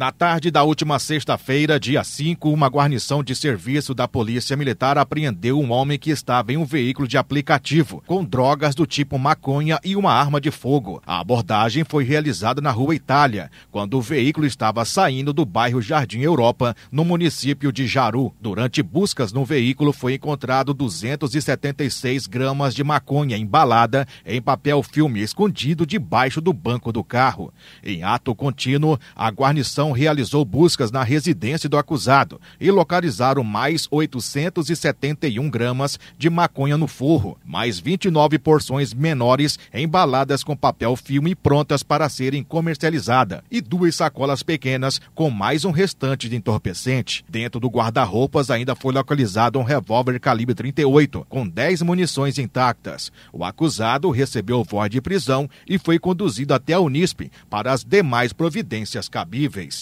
Na tarde da última sexta-feira, dia 5, uma guarnição de serviço da Polícia Militar apreendeu um homem que estava em um veículo de aplicativo com drogas do tipo maconha e uma arma de fogo. A abordagem foi realizada na Rua Itália, quando o veículo estava saindo do bairro Jardim Europa, no município de Jaru. Durante buscas no veículo foi encontrado 276 gramas de maconha embalada em papel filme escondido debaixo do banco do carro. Em ato contínuo, a guarnição realizou buscas na residência do acusado e localizaram mais 871 gramas de maconha no forro, mais 29 porções menores embaladas com papel filme prontas para serem comercializadas e duas sacolas pequenas com mais um restante de entorpecente. Dentro do guarda-roupas ainda foi localizado um revólver calibre 38 com 10 munições intactas. O acusado recebeu voz de prisão e foi conduzido até a Unisp para as demais providências cabíveis.